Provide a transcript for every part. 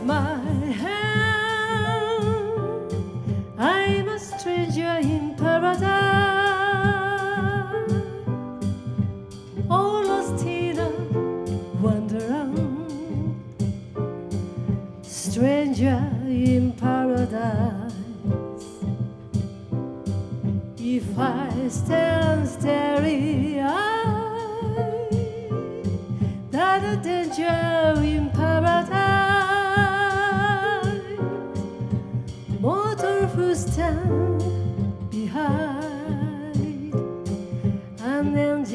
take my hand. I'm a stranger in paradise. All lost in a wonderland. Stranger in paradise. If I stand staring, I that a danger in paradise.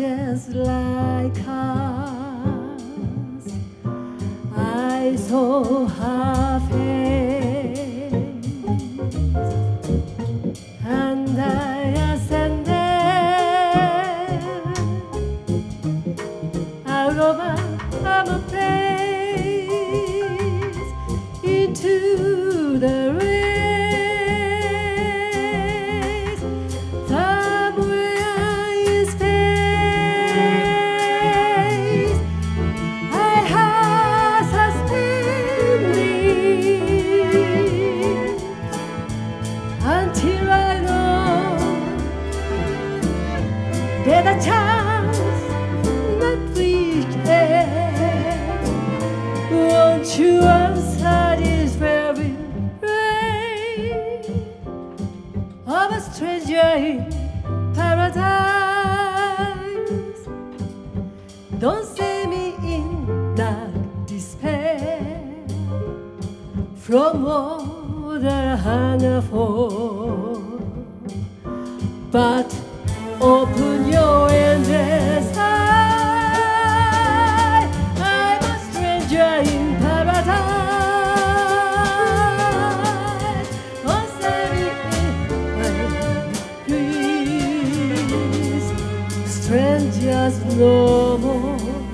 just like us. I so have faith, and I ascended out of a, a place. To true side is very rare of a stranger in paradise. Don't see me in dark despair. From other handful, but open your friend just no more.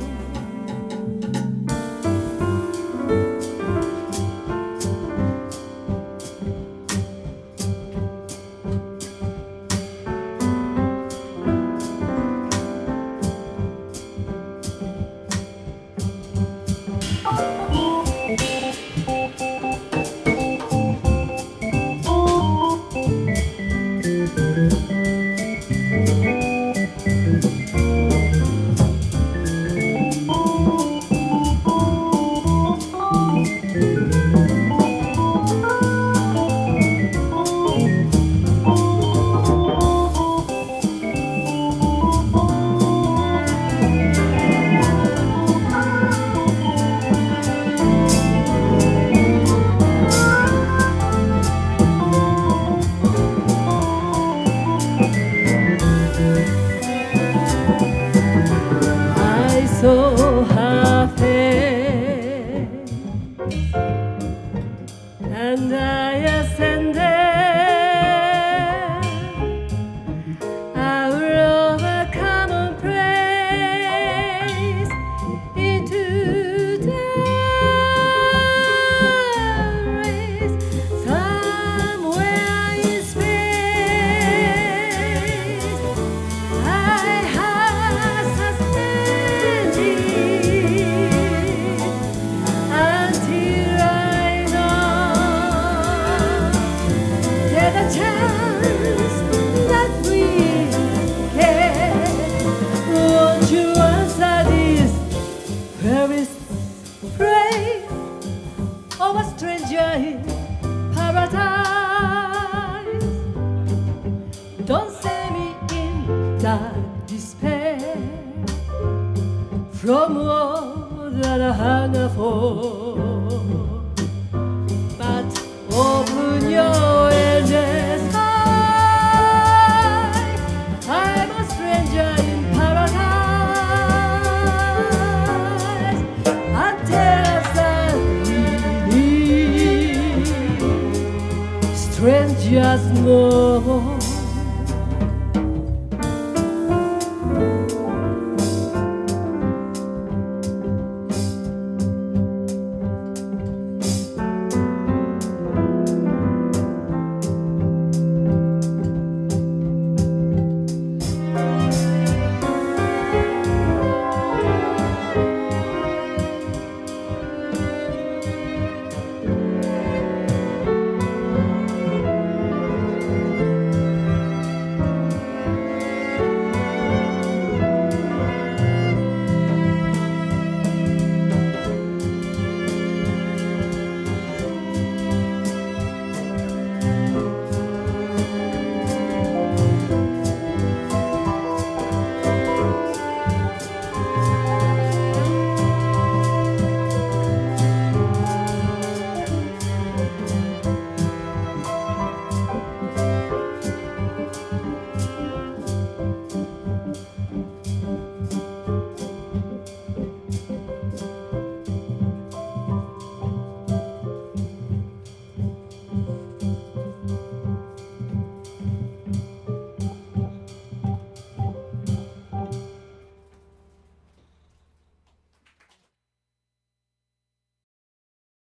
Don't send me in that despair. From all that I hunger for. But open your endless eye I'm a stranger in paradise. And tell us that we need Strangers more